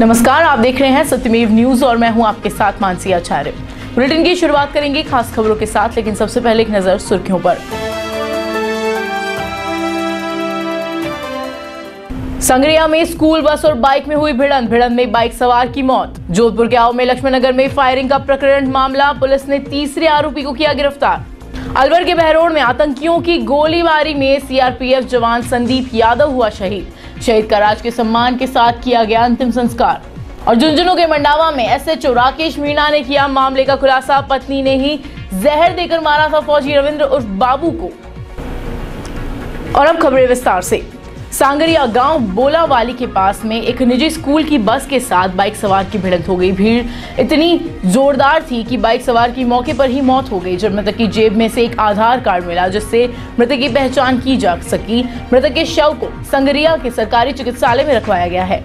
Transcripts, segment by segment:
नमस्कार, आप देख रहे हैं सत्यमेव न्यूज़ और मैं हूँ आपके साथ मानसी आचार्य। बुलेटिन की शुरुआत करेंगे खास खबरों के साथ, लेकिन सबसे पहले एक नज़र सुर्खियों पर। संगरिया में स्कूल, बस और बाइक में हुई भिड़ंत भिड़ंत में बाइक सवार की मौत। जोधपुर के आओ में लक्ष्मण नगर में फायरिंग का प्रकरण मामला, पुलिस ने तीसरे आरोपी को किया गिरफ़्तार। अलवर के बहरोड में आतंकियों की गोलीबारी में सीआरपीएफ जवान संदीप यादव हुआ शहीद। शहीद का राजकीय सम्मान के साथ किया गया अंतिम संस्कार। और झुंझुनू के मंडावा में एसएचओ राकेश मीणा ने किया मामले का खुलासा। पत्नी ने ही जहर देकर मारा था फौजी रविंद्र उर्फ़ बाबू को। और अब खबरें विस्तार से। सांगरिया गाँव बोलावाली के पास में एक निजी स्कूल की बस के साथ बाइक सवार की भिड़ंत हो गई। भीड़ इतनी जोरदार थी कि बाइक सवार की मौके पर ही मौत हो गई, जब मृतक की जेब में से एक आधार कार्ड मिला, जिससे मृतक की पहचान की जा सकी। मृतक के शव को संगरिया के सरकारी चिकित्सालय में रखवाया गया है।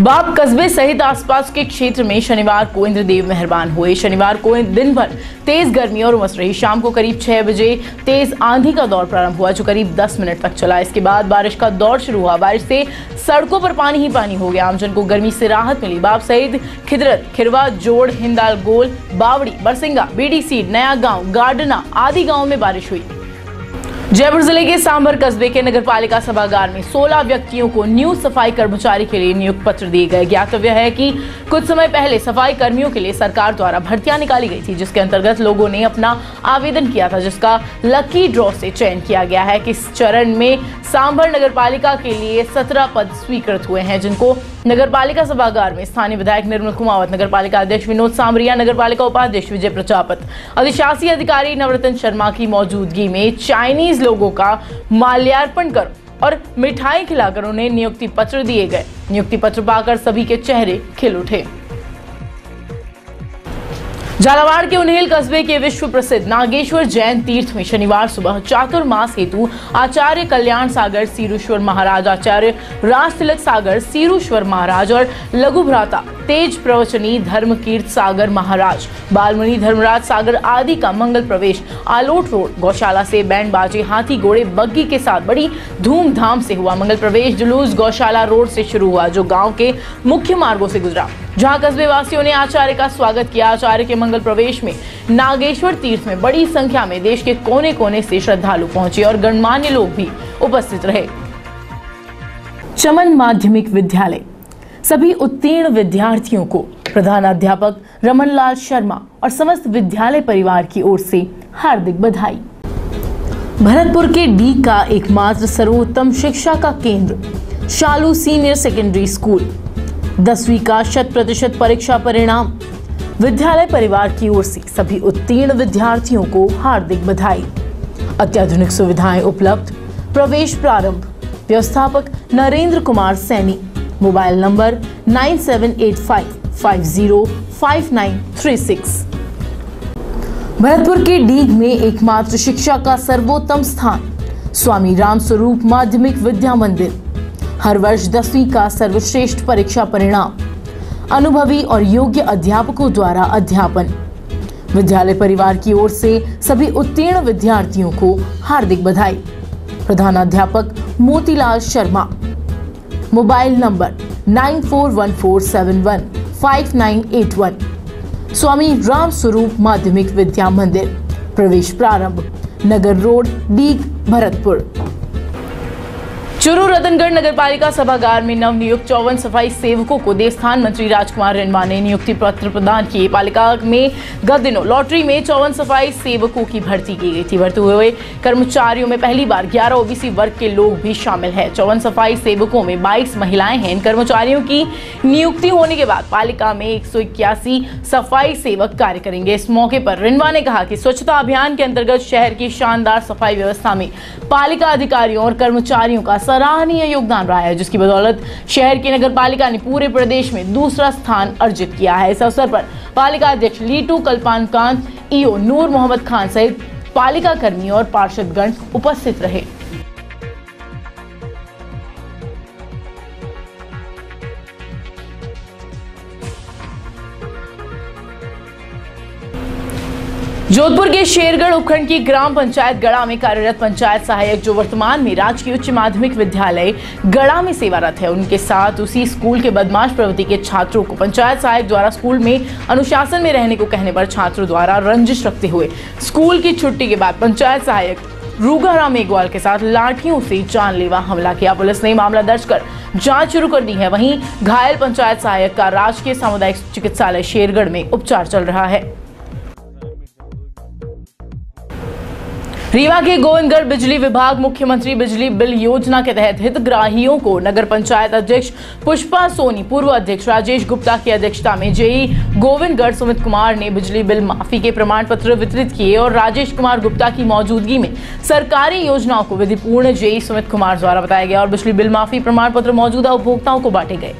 बाप कस्बे सहित आसपास के क्षेत्र में शनिवार को इंद्रदेव मेहरबान हुए। शनिवार को दिन भर तेज गर्मी और उमस रही। शाम को करीब छह बजे तेज आंधी का दौर प्रारंभ हुआ, जो करीब 10 मिनट तक चला। इसके बाद बारिश का दौर शुरू हुआ। बारिश से सड़कों पर पानी ही पानी हो गया। आमजन को गर्मी से राहत मिली। बाप सहित खिदरत, खिरवा, जोड़, हिंदाल, गोल, बावड़ी, बरसिंगा, बीडीसी, नया गाँव गार्डना आदि गाँव में बारिश हुई। जयपुर ज़िले के सांभर कस्बे के नगर पालिका सभागार में 16 व्यक्तियों को न्यू सफ़ाई कर्मचारी के लिए नियुक्त पत्र दिए गए। ज्ञातव्य है कि कुछ समय पहले सफ़ाई कर्मियों के लिए सरकार द्वारा भर्तियाँ निकाली गई थी, जिसके अंतर्गत लोगों ने अपना आवेदन किया था, जिसका लकी ड्रॉ से चयन किया गया है कि इस चरण में सांभर नगर के लिए सत्रह पद स्वीकृत हुए हैं, जिनको नगर पालिका सभागार में स्थानीय विधायक निर्मल कुमावत नगर पालिका अध्यक्ष विनोद सामरिया नगर पालिका उपाध्यक्ष विजय प्रजापत अधिशासी अधिकारी नवरत्न शर्मा की मौजूदगी में चाइनीज़ लोगों का माल्यार्पण कर और मिठाई खिलाकर उन्हें नियुक्ति पत्र दिए गए। नियुक्ति पत्र पाकर सभी के चेहरे खिल उठे। झालावाड़ के उन्हेल कस्बे के विश्व प्रसिद्ध नागेश्वर जैन तीर्थ में शनिवार सुबह चातुर्मास हेतु आचार्य कल्याण सागर, सीरुश्वर महाराज, आचार्य राज तिलक सागर, सीरुश्वर महाराज और लघु भ्राता तेज प्रवचनी धर्म कीर्त सागर महाराज। बालमुनि धर्मराज सागर आदि का मंगल प्रवेश। आलोट रोड, गौशाला से बैंड बाजे हाथी घोड़े बग्गी के साथ बड़ी धूमधाम से हुआ मंगल प्रवेश। जुलूस गौशाला रोड से शुरू हुआ, जो गाँव के मुख्य मार्गो से गुजरा। जहाँ कस्बे वासियों ने आचार्य का स्वागत किया, आचार्य के मंगल प्रवेश में नागेश्वर तीर्थ में बड़ी संख्या में देश के कोने कोने से श्रद्धालु पहुँचे और गणमान्य लोग भी उपस्थित रहे। चमन माध्यमिक विद्यालय। सभी उत्तीर्ण विद्यार्थियों को प्रधानाध्यापक रमनलाल शर्मा और समस्त विद्यालय परिवार की ओर से हार्दिक बधाई। भरतपुर के डी का एकमात्र सर्वोत्तम शिक्षा का केंद्र, शालू सीनियर सेकेंडरी स्कूल। दसवीं का शत प्रतिशत परीक्षा परिणाम। विद्यालय परिवार की ओर से सभी उत्तीर्ण विद्यार्थियों को हार्दिक बधाई। अत्याधुनिक सुविधाएँ उपलब्ध। प्रवेश प्रारंभ। व्यवस्थापक Narendra Kumar Saini mobile number nine seven eight five five zero five nine three six. Bharatpur के डीग में एकमात्र शिक्षा का सर्वोत्तम स्थान, स्वामी राम स्वरूप माध्यमिक विद्या मंदिर। हर वर्ष दसवीं का सर्वश्रेष्ठ परीक्षा परिणाम, अनुभवी और योग्य अध्यापकों द्वारा अध्यापन। विद्यालय परिवार की ओर से सभी उत्तीर्ण विद्यार्थियों को हार्दिक बधाई। प्रधानाध्यापक Motilal Sharma. Mobile number nine four one four seven one, five nine eight one. Swami Ram Swaroop माध्यमिक विद्या मंदिर, प्रवेश प्रारंभ, नगर रोड, डीग, भरतपुर। चूरू रतनगढ़ नगर पालिका सभागार में नवनियुक्त चौवन सफ़ाई सेवकों को देवस्थान मंत्री राजकुमार रिंडवा ने नियुक्ति पत्र प्रदान किए। पालिका में गत दिनों लॉटरी में चौवन सफ़ाई सेवकों की भर्ती की गई थी। भर्ती हुए कर्मचारियों में पहली बार 11 ओबीसी वर्ग के लोग भी शामिल है। चौवन सफ़ाई सेवकों में 22 महिलाएँ हैं। इन कर्मचारियों की नियुक्ति होने के बाद पालिका में एक सौ इक्यासी सफ़ाई सेवक कार्य करेंगे। इस मौके पर रिंडवा ने कहा कि स्वच्छता अभियान के अंतर्गत शहर की शानदार सफ़ाई व्यवस्था में पालिका अधिकारियों और कर्मचारियों का सराहनीय योगदान रहा है, जिसकी बदौलत शहर की नगर पालिका ने पूरे प्रदेश में दूसरा स्थान अर्जित किया है। इस अवसर पर पालिका अध्यक्ष लीटू कल्पान कांत ईओ नूर मोहम्मद खान सहित पालिका कर्मी और पार्षदगण उपस्थित रहे। जोधपुर के शेरगढ़ उपखंड की ग्राम पंचायत गड़ा में कार्यरत पंचायत सहायक जो वर्तमान में राजकीय उच्च माध्यमिक विद्यालय गड़ा में सेवारत है, उनके साथ उसी स्कूल के बदमाश प्रवृत्ति के छात्रों को पंचायत सहायक द्वारा स्कूल में अनुशासन में रहने को कहने पर छात्रों द्वारा रंजिश रखते हुए स्कूल की छुट्टी के बाद पंचायत सहायक रूगाराम मेघवाल के साथ लाठियों से जानलेवा हमला किया। पुलिस ने मामला दर्ज कर जाँच शुरू कर दी है। वहीं घायल पंचायत सहायक का राजकीय सामुदायिक चिकित्सालय शेरगढ़ में उपचार चल रहा है। रीवा के गोविंदगढ़ बिजली विभाग मुख्यमंत्री बिजली बिल योजना के तहत हितग्राहियों को नगर पंचायत अध्यक्ष पुष्पा सोनी, पूर्व अध्यक्ष राजेश गुप्ता की अध्यक्षता में जेई गोविंदगढ़ सुमित कुमार ने बिजली बिल माफ़ी के प्रमाण पत्र वितरित किए और राजेश कुमार गुप्ता की मौजूदगी में सरकारी योजनाओं को विधिपूर्ण जेई सुमित कुमार द्वारा बताया गया और बिजली बिल माफ़ी प्रमाण पत्र मौजूदा उपभोक्ताओं को बांटे गए।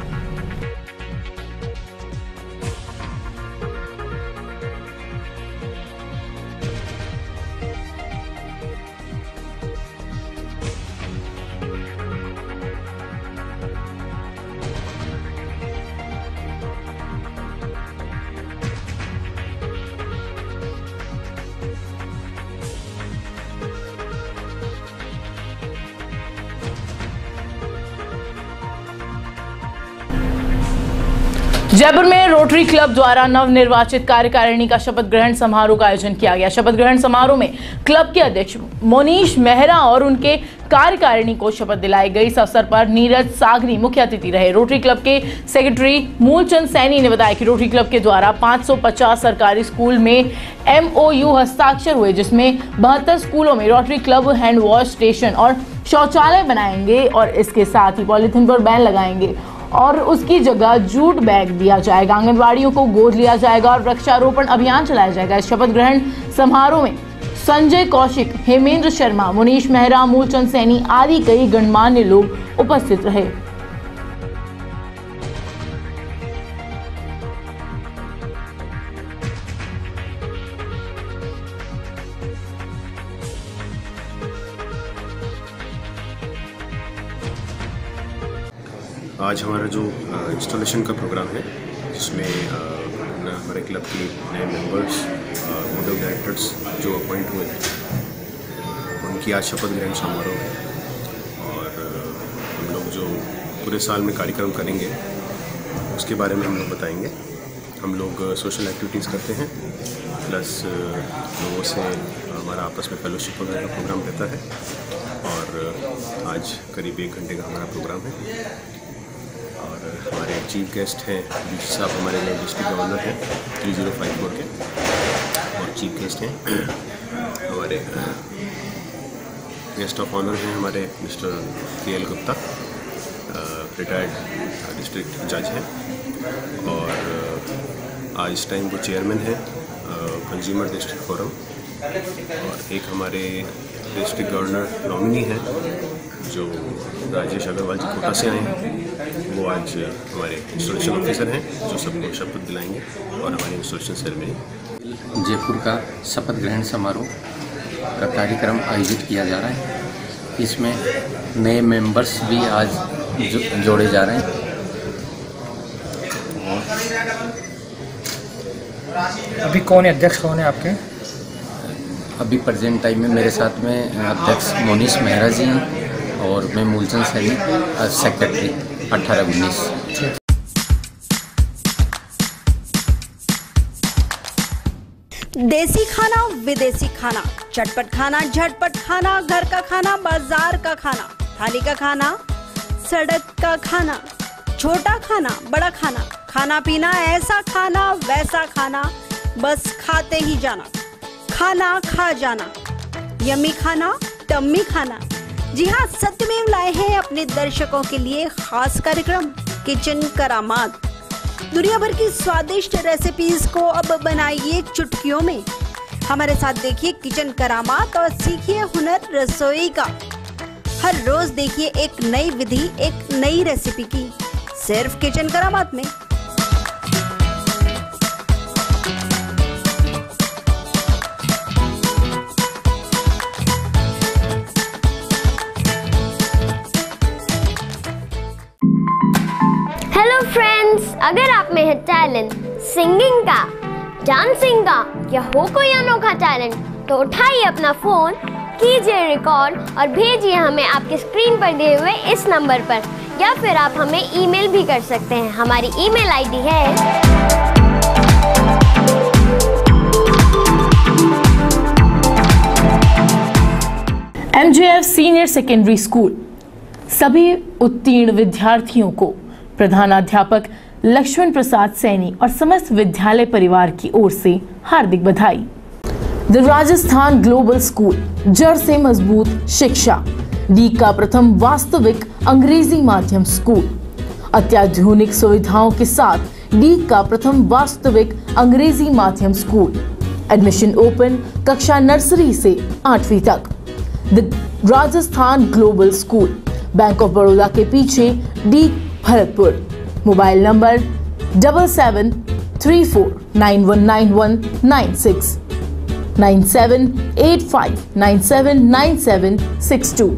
जयपुर में रोटरी क्लब द्वारा नवनिर्वाचित कार्यकारिणी का शपथ ग्रहण समारोह का आयोजन किया गया। शपथ ग्रहण समारोह में क्लब के अध्यक्ष मोनीश मेहरा और उनके कार्यकारिणी को शपथ दिलाई गई। इस अवसर पर नीरज सागरी मुख्य अतिथि रहे। रोटरी क्लब के सेक्रेटरी मूलचंद सैनी ने बताया कि रोटरी क्लब के द्वारा 550 सरकारी स्कूल में एमओयू हस्ताक्षर हुए, जिसमें बहत्तर स्कूलों में Rotary club, hand wash station और शौचालय बनाएँगे और इसके साथ ही पॉलिथीन पर बैन लगाएँगे। और उसकी जगह जूट बैग दिया जाएगा। आंगनबाड़ियों को गोद लिया जाएगा और वृक्षारोपण अभियान चलाया जाएगा। इस शपथ ग्रहण समारोह में संजय कौशिक, हेमेंद्र शर्मा, मुनीश मेहरा, मूलचंद सैनी आदि कई गणमान्य लोग उपस्थित रहे। आज हमारा जो इंस्टॉलेशन का प्रोग्राम है, जिसमें हमारे क्लब के नए मेंबर्स बोर्ड ऑफ़ डायरेक्टर्स जो अपॉइंट हुए हैं, उनकी आज शपथ ग्रहण समारोह है। और हम लोग जो पूरे साल में कार्यक्रम करेंगे, उसके बारे में हम लोग बताएँगे। हम लोग सोशल एक्टिविटीज़ करते हैं प्लस लोगों से हमारा आपस में फेलोशिप वगैरह का प्रोग्राम रहता है। और आज करीब एक घंटे का हमारा प्रोग्राम है। और हमारे चीफ गेस्ट हैं डी साहब हमारे नए डिस्ट्रिक्ट गवर्नर हैं, थ्री ज़ीरो फाइव फोर के, और चीफ गेस्ट हैं, हमारे, गेस्ट ऑफ़ ऑनर हैं हमारे मिस्टर के एल गुप्ता रिटायर्ड डिस्ट्रिक्ट जज हैं, और आज इस टाइम वो चेयरमैन हैं कंज्यूमर डिस्ट्रिक्ट फोरम और एक हमारे डिस्ट्रिक्ट गवर्नर नॉमिनी हैं जो राजेश अग्रवाल जी कोटा से आए हैं वो आज हमारे इंस्टॉलेशन ऑफिसर हैं जो सबको शपथ दिलाएँगे और हमारे इंस्टॉलेशन सेरेमनी जयपुर का शपथ ग्रहण समारोह का कार्यक्रम आयोजित किया जा रहा है। इसमें नए मेंबर्स भी आज जो, जोड़े जा रहे हैं। अभी कौन है अध्यक्ष कौन है आपके? अभी प्रेजेंट टाइम में मेरे साथ में अध्यक्ष मोनीश मेहरा जी हैं। और मैं मूलचंद सैनी सेक्रेटरी अट्ठारह उन्नीस। देसी खाना विदेशी खाना। चटपट खाना, झटपट खाना, घर का खाना, बाज़ार का खाना। थाली का खाना, सड़क का खाना। छोटा खाना, बड़ा खाना। खाना पीना, ऐसा खाना, वैसा खाना। बस खाते ही जाना। खाना खा जाना। यम्मी खाना, टम्मी खाना। जी हाँ सत्यमेव लाए हैं अपने दर्शकों के लिए खास कार्यक्रम, किचन करामात। दुनिया भर की स्वादिष्ट रेसिपीज़ को अब बनाइए चुटकियों में। हमारे साथ देखिए किचन करामात और सीखिए हुनर रसोई का। हर रोज देखिए एक नई विधि, एक नई रेसिपी की, सिर्फ़ किचन करामात में। हेलो फ्रेंड्स अगर आप में है टैलेंट सिंगिंग का डांसिंग का, या हो कोई अनोखा टैलेंट तो उठाइए अपना फ़ोन कीजिए रिकॉर्ड और भेजिए हमें आपके स्क्रीन पर दिए हुए इस नंबर पर। या फिर आप हमें ईमेल भी कर सकते हैं। हमारी ईमेल आईडी है। एम सीनियर सेकेंडरी स्कूल सभी उत्तीर्ण विद्यार्थियों को प्रधानाध्यापक लक्ष्मण प्रसाद सैनी और समस्त विद्यालय परिवार की ओर से हार्दिक बधाई। द राजस्थान ग्लोबल स्कूल, जड़ से मज़बूत शिक्षा, डी का प्रथम वास्तविक अंग्रेज़ी माध्यम स्कूल। अत्याधुनिक सुविधाओं के साथ डी का प्रथम वास्तविक अंग्रेज़ी माध्यम स्कूल। एडमिशन ओपन कक्षा नर्सरी से आठवीं तक। The Rajasthan global school, bank of Baroda के पीछे Deeg Bharatpur mobile number double seven three four nine one nine one nine six nine seven eight five nine seven nine seven six two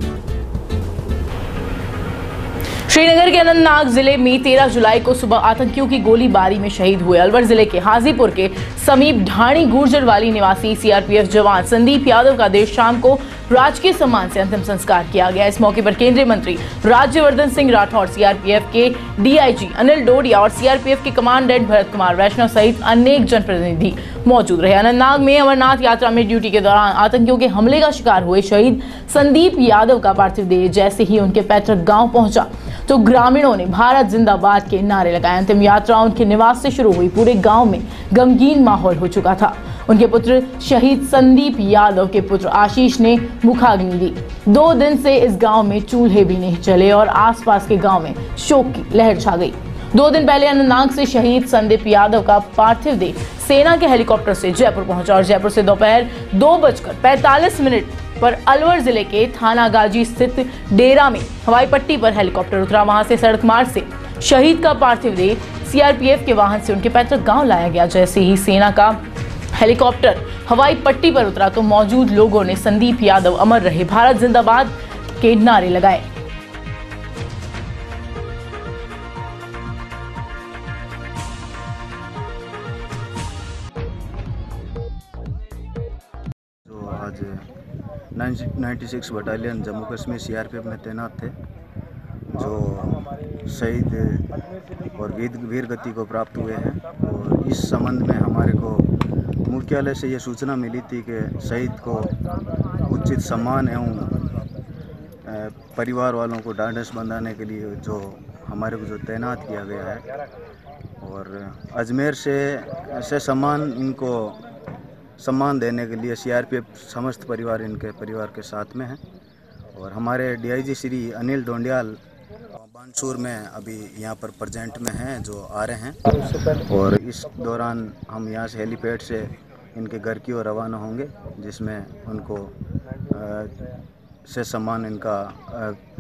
Srinagar के अनंतनाग ज़िले में 13 जुलाई को सुबह आतंकियों की गोलीबारी में शहीद हुए अलवर ज़िले के हाजीपुर के समीप ढाणी गुर्जर वाली निवासी सीआरपीएफ जवान संदीप यादव का देर शाम को राजकीय सम्मान से अंतिम संस्कार किया गया। इस मौके पर केंद्रीय मंत्री राज्यवर्धन सिंह राठौर सीआरपीएफ के डीआईजी अनिल डोडिया और सीआरपीएफ के कमांडेंट भरत कुमार वैष्णव सहित अनेक जनप्रतिनिधि मौजूद रहे। अनंतनाग में अमरनाथ यात्रा में ड्यूटी के दौरान आतंकियों के हमले का शिकार हुए शहीद संदीप यादव का पार्थिव देह जैसे ही उनके पैतृक गाँव पहुँचा तो ग्रामीणों ने भारत जिंदाबाद के नारे लगाए। अंतिम यात्रा उनके निवास से शुरू हुई। पूरे गाँव में गमगीन माहौल हो चुका था। उनके पुत्र शहीद संदीप यादव के पुत्र आशीष ने मुखाग्नि दी। दो दिन से इस गाँव में चूल्हे भी नहीं चले और आसपास के गाँव में शोक की लहर छा गई। दो दिन पहले अनंतनाग से शहीद संदीप यादव का पार्थिव देह सेना के हेलीकॉप्टर से जयपुर पहुँचा और जयपुर से दोपहर दो बजकर पैंतालीस मिनट पर अलवर ज़िले के थाना गाजी स्थित डेरा में हवाई पट्टी पर हेलीकॉप्टर उतरा। वहाँ से सड़क मार्ग से शहीद का पार्थिव देह सीआरपीएफ के वाहन से उनके पैतृक गाँव लाया गया। जैसे ही सेना का हेलीकॉप्टर हवाई पट्टी पर उतरा तो मौजूद लोगों ने संदीप यादव अमर रहे। भारत जिंदाबाद के नारे लगाए। Ninety battalion Jammu Kashmir CRPF में तैनात थे, जो शहीद और वीर वीर गति को प्राप्त हुए हैं। और इस संबंध में हमारे को मुख्यालय से ये सूचना मिली थी कि शहीद को उचित सम्मान एवं परिवार वालों को डांडस बंधाने के लिए जो हमारे को जो तैनात किया गया है। और अजमेर से से सम्मान इनको सम्मान देने के लिए सीआरपीएफ समस्त परिवार इनके परिवार के साथ में है। और हमारे डीआईजी श्री अनिल डोंडियाल बानसूर में अभी यहाँ पर प्रेजेंट में हैं जो आ रहे हैं। और इस दौरान हम यहाँ से हेलीपैड से इनके घर की ओर रवाना होंगे जिसमें उनको अ, से सम्मान इनका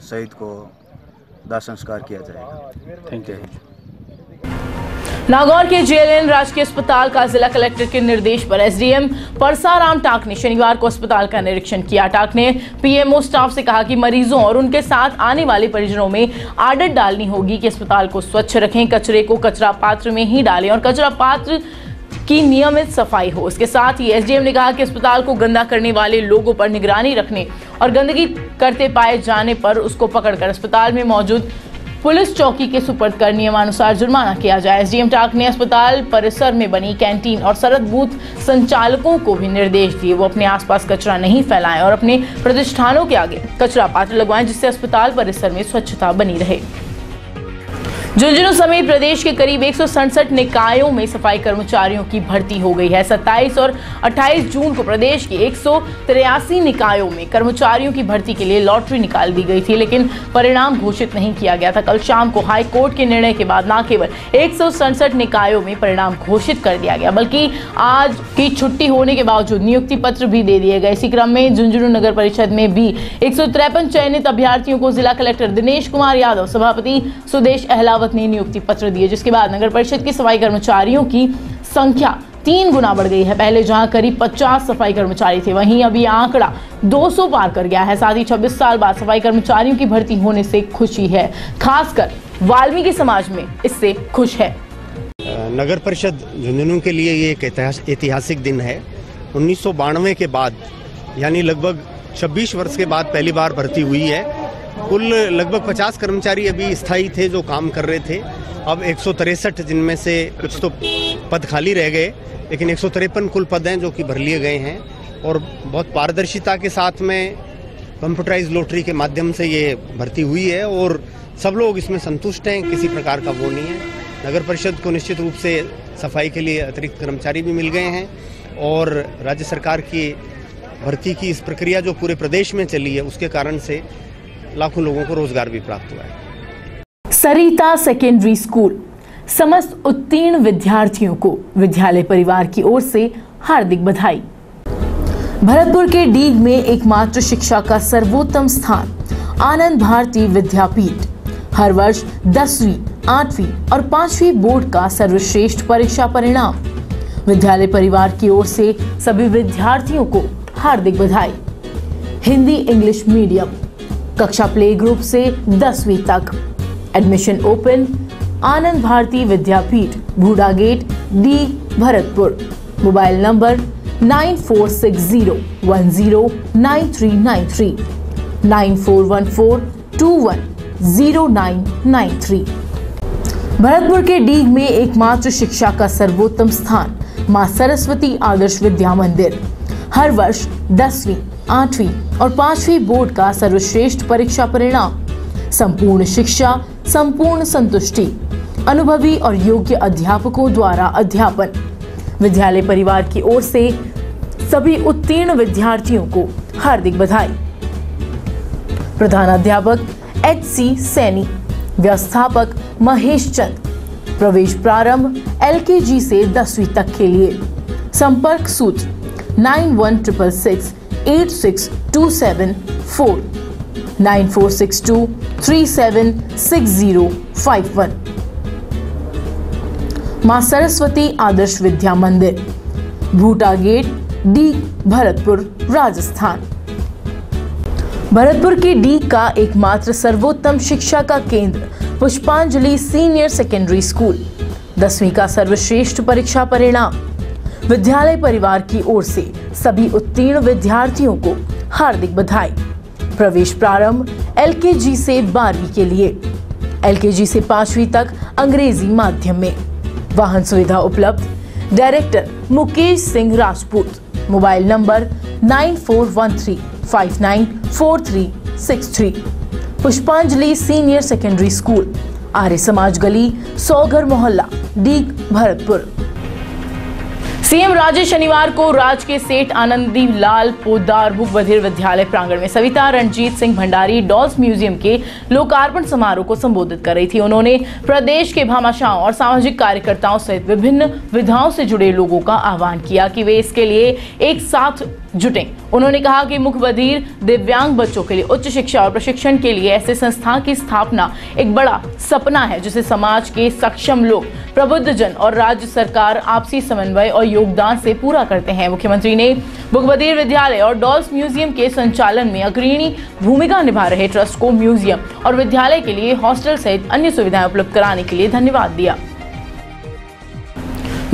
शहीद को दाह संस्कार किया जाएगा। थैंक यू नागौर के जेएलएन राजकीय अस्पताल का जिला कलेक्टर के निर्देश पर एसडीएम परसाराम टाक ने शनिवार को अस्पताल का निरीक्षण किया। टाक ने पीएमओ स्टाफ से कहा कि मरीजों और उनके साथ आने वाले परिजनों में आदत डालनी होगी कि अस्पताल को स्वच्छ रखें, कचरे को कचरा पात्र में ही डालें और कचरा पात्र की नियमित सफ़ाई हो। इसके साथ ही एसडीएम ने कहा कि अस्पताल को गंदा करने वाले लोगों पर निगरानी रखने और गंदगी करते पाए जाने पर उसको पकड़कर अस्पताल में मौजूद पुलिस चौकी के सुपर्द कर नियमानुसार जुर्माना किया जाए। एसडीएम टाक ने अस्पताल परिसर में बनी कैंटीन और सरद बूथ संचालकों को भी निर्देश दिए। वो अपने आसपास कचरा नहीं फैलाएँ और अपने प्रतिष्ठानों के आगे कचरा पात्र लगवाएँ, जिससे अस्पताल परिसर में स्वच्छता बनी रहे। झुंझुनू समेत प्रदेश के करीब एक सौ सड़सठ निकायों में सफ़ाई कर्मचारियों की भर्ती हो गई है। 27 और 28 जून को प्रदेश के एक निकायों में कर्मचारियों की भर्ती के लिए लॉटरी निकाल दी गई थी, लेकिन परिणाम घोषित नहीं किया गया था। कल शाम को हाई कोर्ट के निर्णय के बाद न केवल एक सौ सड़सठ निकायों में परिणाम घोषित कर दिया गया, बल्कि आज की छुट्टी होने के बावजूद नियुक्ति पत्र भी दे दिए गए। इसी क्रम में झुंझुनू नगर परिषद में भी एक सौ तिरपन चयनित अभ्यर्थियों को जिला कलेक्टर दिनेश कुमार यादव, सभापति सुदेश अहलावत रावत ने नियुक्ति पत्र दिए, जिसके बाद नगर परिषद की सफ़ाई कर्मचारियों की संख्या तीन गुना बढ़ गई है। पहले जहाँ करीब 50 सफ़ाई कर्मचारी थे, वहीं अभी आंकड़ा 200 पार कर गया है। साथ ही 26 साल बाद सफ़ाई कर्मचारियों की भर्ती होने से खुशी है, खासकर वाल्मीकि समाज में इससे खुश है। नगर परिषद झुंझुनू के लिए ये एक ऐतिहासिक दिन है, उन्नीस सौ बानवे के बाद, यानी लगभग 26 वर्ष के बाद पहली बार भर्ती हुई है। कुल लगभग 50 कर्मचारी अभी स्थायी थे जो काम कर रहे थे। अब एक जिनमें से कुछ तो पद खाली रह गए, लेकिन एक सौ तिरपन कुल पद हैं जो कि भर लिए गए हैं। और बहुत पारदर्शिता के साथ में कंप्यूटराइज लॉटरी के माध्यम से ये भर्ती हुई है और सब लोग इसमें संतुष्ट हैं, किसी प्रकार का वो नहीं है। नगर परिषद को निश्चित रूप से सफ़ाई के लिए अतिरिक्त कर्मचारी भी मिल गए हैं और राज्य सरकार की भर्ती की इस प्रक्रिया जो पूरे प्रदेश में चली है, उसके कारण से लाखों लोगों को रोज़गार भी प्राप्त हुआ है। सरिता सेकेंडरी स्कूल, समस्त उत्तीर्ण विद्यार्थियों को विद्यालय परिवार की ओर से हार्दिक बधाई। भरतपुर के डीग में एकमात्र शिक्षा का सर्वोत्तम स्थान, आनंद भारती विद्यापीठ। हर वर्ष दसवीं, आठवीं और पांचवी बोर्ड का सर्वश्रेष्ठ परीक्षा परिणाम। विद्यालय परिवार की ओर से सभी विद्यार्थियों को हार्दिक बधाई। हिंदी इंग्लिश मीडियम कक्षा प्ले ग्रुप से दसवीं तक। Admission open, Anand Bharati Vidyapeeth Bhuda gate, Deeg, Bharatpur. Mobile number nine four six zero one zero nine three nine three. Nine four one four two one zero nine nine three. Bharatpur के डीग में एकमात्र शिक्षा का सर्वोत्तम स्थान माँ सरस्वती आदर्श विद्या मंदिर। हर वर्ष दसवीं आठवीं और पांचवी बोर्ड का सर्वश्रेष्ठ परीक्षा परिणाम। संपूर्ण शिक्षा, संपूर्ण संतुष्टि, अनुभवी और योग्य अध्यापकों द्वारा अध्यापन। विद्यालय परिवार की ओर से सभी उत्तीर्ण विद्यार्थियों को हार्दिक बधाई। प्रधान अध्यापक एच सी सैनी, व्यवस्थापक महेश चंद। प्रवेश प्रारंभ एलकेजी से दसवीं तक के लिए। संपर्क सूत्र nine one triple six eight six two seven four nine four six two three seven six zero five one माँ सरस्वती आदर्श विद्या मंदिर भूटा गेट, डी, भरतपुर, राजस्थान। भरतपुर के डी का एकमात्र सर्वोत्तम शिक्षा का केंद्र, पुष्पांजलि सीनियर सेकेंडरी स्कूल। दसवीं का सर्वश्रेष्ठ परीक्षा परिणाम। विद्यालय परिवार की ओर से सभी उत्तीर्ण विद्यार्थियों को हार्दिक बधाई। प्रवेश प्रारंभ एलकेजी से बारहवीं के लिए। एलकेजी से पांचवी तक अंग्रेज़ी माध्यम में। वाहन सुविधा उपलब्ध। Director Mukesh Singh Rajput. Mobile number nine four one three five nine four three six three. Pushpanjali senior secondary school. Arya Samaj गली सौगर मोहल्ला, डीग भरतपुर। सीएम राजे शनिवार को राज के सेठ आनंदी लाल पोदार भूप बधिर विद्यालय प्रांगण में सविता रणजीत सिंह भंडारी डॉल्स म्यूज़ियम के लोकार्पण समारोह को संबोधित कर रही थी। उन्होंने प्रदेश के भामाशाओं और सामाजिक कार्यकर्ताओं सहित विभिन्न विधाओं से जुड़े लोगों का आह्वान किया कि वे इसके लिए एक साथ जुटे। उन्होंने कहा कि मुख बधिर दिव्यांग बच्चों के लिए उच्च शिक्षा और प्रशिक्षण के लिए ऐसे संस्था की स्थापना एक बड़ा सपना है, जिसे समाज के सक्षम लोग, प्रबुद्ध जन और राज्य सरकार आपसी समन्वय और योगदान से पूरा करते हैं। मुख्यमंत्री ने मुखबधीर विद्यालय और डॉल्स म्यूज़ियम के संचालन में अग्रणी भूमिका निभा रहे ट्रस्ट को म्यूज़ियम और विद्यालय के लिए हॉस्टल सहित अन्य सुविधाएँ उपलब्ध कराने के लिए धन्यवाद दिया।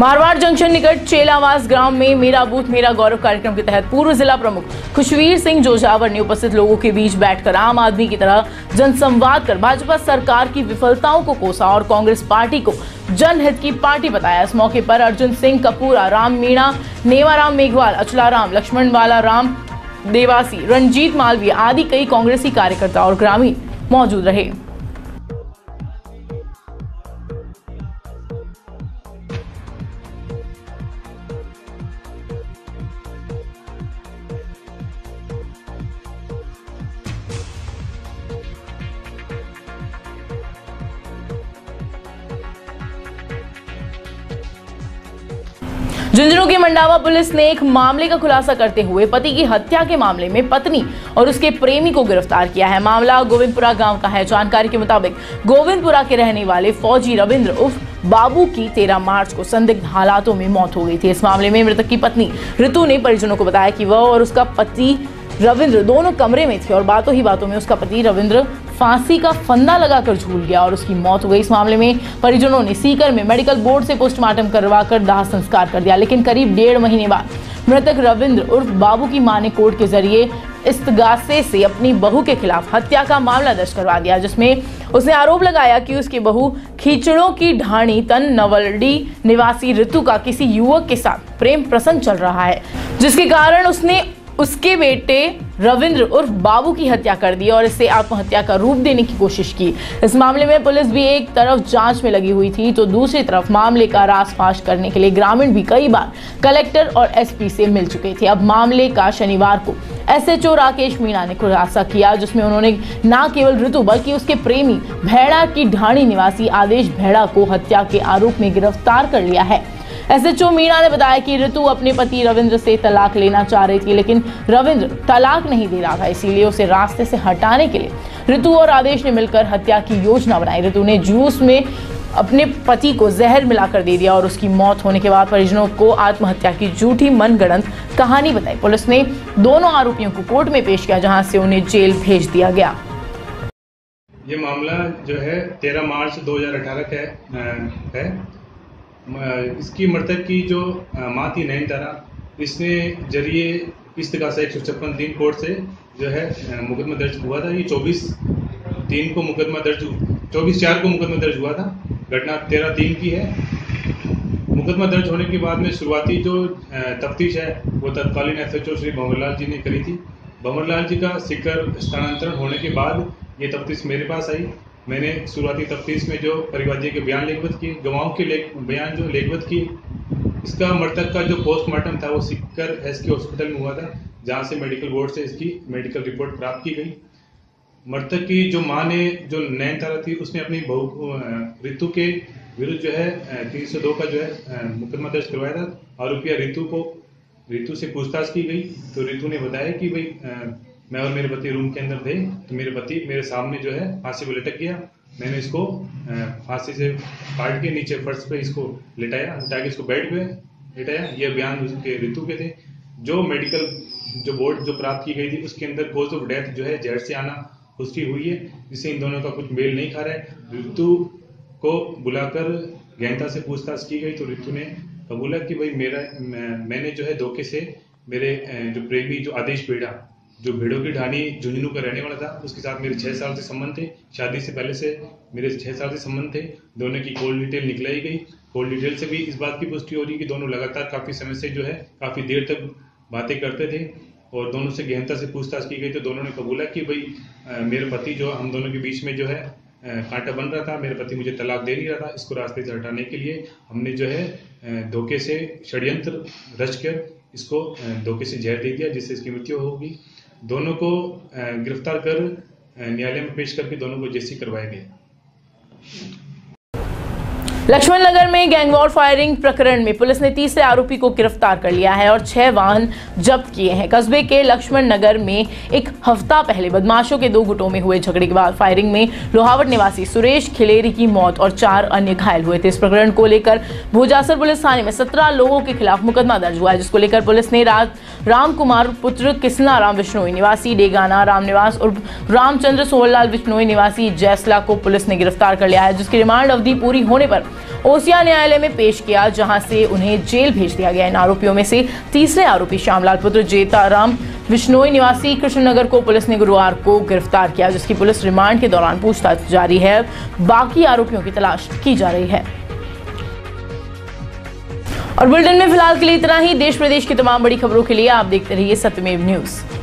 मारवाड़ जंक्शन निकट चेलावास ग्राम में मेरा बूथ, मेरा गौरव कार्यक्रम के तहत पूर्व जिला प्रमुख खुशवीर सिंह जोजावर ने उपस्थित लोगों के बीच बैठकर आम आदमी की तरह जनसंवाद कर भाजपा सरकार की विफलताओं को कोसा और कांग्रेस पार्टी को जनहित की पार्टी बताया। इस मौके पर अर्जुन सिंह कपूरा राम मीणा, नेवाराम मेघवाल, अचलाराम, लक्ष्मण वाला राम देवासी रंजीत मालवीय आदि कई कांग्रेसी कार्यकर्ता और ग्रामीण मौजूद रहे। मंडावा पुलिस ने एक मामले का खुलासा करते हुए पति की हत्या के मामले में पत्नी और उसके प्रेमी को गिरफ़्तार किया है। मामला गोविंदपुरा गाँव का है। जानकारी के मुताबिक गोविंदपुरा के रहने वाले फौजी रविंद्र उर्फ़ बाबू की 13 मार्च को संदिग्ध हालातों में मौत हो गई थी। इस मामले में मृतक की पत्नी ऋतु ने परिजनों को बताया कि वह और उसका पति रविंद्र दोनों कमरे में थे और बातों ही बातों में उसका पति रविंद्र फांसी का फंदा लगाकर झूल गया और उसकी मौत हो गई। इस मामले में परिजनों ने सीकर में मेडिकल बोर्ड से पोस्टमार्टम करवाकर दाह संस्कार कर दिया, लेकिन करीब डेढ़ महीने बाद मृतक रविंद्र उर्फ़ बाबू की माँ ने कोर्ट के ज़रिए इस्तगासे से अपनी बहू के खिलाफ हत्या का मामला दर्ज करवा दिया, जिसमें उसने आरोप लगाया कि उसकी बहू खींचड़ों की ढाणी तन नवलडी निवासी ऋतु का किसी युवक के साथ प्रेम प्रसंग चल रहा है, जिसके कारण उसने उसके बेटे रविंद्र उर्फ़ बाबू की हत्या कर दी और इसे आत्महत्या का रूप देने की कोशिश की। इस मामले में पुलिस भी एक तरफ़ जाँच में लगी हुई थी तो दूसरी तरफ़ मामले का रासफाश करने के लिए ग्रामीण भी कई बार कलेक्टर और एसपी से मिल चुके थे। अब मामले का शनिवार को एसएचओ राकेश मीणा ने खुलासा किया, जिसमें उन्होंने न केवल ऋतु बल्कि उसके प्रेमी भेड़ा की ढाणी निवासी आदेश भेड़ा को हत्या के आरोप में गिरफ़्तार कर लिया है। एसएचओ मीणा ने बताया कि ऋतु अपने पति रविंद्र से तलाक लेना चाह रही थी, लेकिन रविंद्र तलाक नहीं दे रहा था, इसीलिए उसे रास्ते से हटाने के लिए ऋतु और आदेश ने मिलकर हत्या की योजना बनाई। ऋतु ने जूस में अपने पति को जहर मिलाकर दे दिया और उसकी मौत होने के बाद परिजनों को आत्महत्या की झूठी मनगढ़ंत कहानी बताई। पुलिस ने दोनों आरोपियों को कोर्ट में पेश किया, जहाँ से उन्हें जेल भेज दिया गया। ये मामला जो है 13 मार्च 2018 का है। इसकी मृतक की जो माँ थी नैन तारा इसने ज़रिए इस्तगासा एक सौ छप्पन तीन कोर्ट से जो है मुकदमा दर्ज हुआ था। ये चौबीस तीन को मुकदमा दर्ज चौबीस चार को मुकदमा दर्ज हुआ था। घटना तेरह तीन की है। मुकदमा दर्ज होने के बाद में शुरुआती जो तफ्तीश है, वो तत्कालीन S H O Shri Bhanwarlal ji ने करी थी। भंवरलाल जी का सिक्कर स्थानांतरण होने के बाद ये तफ्तीश मेरे पास आई। मैंने शुरुआती तफ्तीश में जो परिवादी के बयान लेखबत किए, गवाहों के बयान जो लेखबत किए, इसका मृतक का जो पोस्टमार्टम था, वो सिक्कर एस के हॉस्पिटल में हुआ था, जहाँ से मेडिकल बोर्ड से इसकी मेडिकल रिपोर्ट प्राप्त की गई। मृतक की जो माँ ने जो नैन तारा थी, उसने अपनी बहू ऋतु के विरुद्ध जो है तीन सौ दो का जो है मुकदमा दर्ज करवाया था, आरोपिया ऋतु को, ऋतु से पूछताछ की गई। तो ऋतु ने बताया कि भाई मैं और मेरे पति रूम के अंदर थे तो मेरे पति मेरे सामने जो है फांसी को लटक गया। मैंने इसको फांसी से काट के नीचे फर्श पे इसको लिटाया ताकि इसको बेड पे लिटाया। ये बयान उसके ऋतु के थे। जो मेडिकल जो बोर्ड जो प्राप्त की गई थी, उसके अंदर कोज ऑफ़ डेथ जो है, जहर से आना, पुष्टि हुई है। जिससे इन दोनों का कुछ मेल नहीं खा रहा है। ऋतु को बुलाकर गहनता से पूछताछ की गई तो ऋतु ने कबूला कि भाई मेरा मैंने जो है धोखे से मेरे जो प्रेमी, जो आदेश पेड़ा जो भेड़ों की ढानी झुंझुनू का रहने वाला था, उसके साथ मेरे छह साल से संबंध थे। शादी से पहले से मेरे छह साल से संबंध थे। दोनों की कॉल डिटेल निकलाई गई। कॉल डिटेल से भी इस बात की पुष्टि हो रही कि दोनों लगातार काफ़ी समय से जो है, काफ़ी देर तक बातें करते थे और दोनों से गहनता से पूछताछ की गई। तो दोनों ने कबूला कि भाई मेरे पति जो, हम दोनों के बीच में जो है कांटा बन रहा था। मेरे पति मुझे तलाक दे नहीं रहा था इसको रास्ते से हटाने के लिए। हमने जो है धोखे से षड्यंत्र रच कर इसको धोखे से जहर दे दिया, जिससे इसकी मृत्यु होगी दोनों को गिरफ़्तार कर न्यायालय में पेश करके दोनों को जेसी करवाया गया। लक्ष्मण नगर में गैंगवॉर फायरिंग प्रकरण में पुलिस ने तीसरे आरोपी को गिरफ़्तार कर लिया है और छह वाहन जब्त किए हैं। कस्बे के लक्ष्मण नगर में एक हफ़्ता पहले बदमाशों के दो गुटों में हुए झगड़े के बाद फायरिंग में लोहावट निवासी सुरेश खिलेरी की मौत और चार अन्य घायल हुए थे। इस प्रकरण को लेकर भोजासर पुलिस थाने में सत्रह लोगों के खिलाफ मुकदमा दर्ज हुआ है, जिसको लेकर पुलिस ने रात राम कुमार पुत्र किसना राम विश्नोई निवासी डेगाना रामनिवास और रामचंद्र सोहरलाल विश्नोई निवासी जैसला को पुलिस ने गिरफ़्तार कर लिया है, जिसकी रिमांड अवधि पूरी होने पर ओसिया न्यायालय में पेश किया, जहाँ से उन्हें जेल भेज दिया गया। इन आरोपियों में से तीसरे आरोपी श्यामलाल पुत्र जेताराम विश्नोई निवासी कृष्णनगर को पुलिस ने गुरुवार को गिरफ़्तार किया, जिसकी पुलिस रिमांड के दौरान पूछताछ जारी है। बाकी आरोपियों की तलाश की जा रही है। और बुलेटिन में फ़िलहाल के लिए इतना ही। देश प्रदेश की तमाम बड़ी खबरों के लिए आप देखते रहिए सत्यमेव न्यूज़।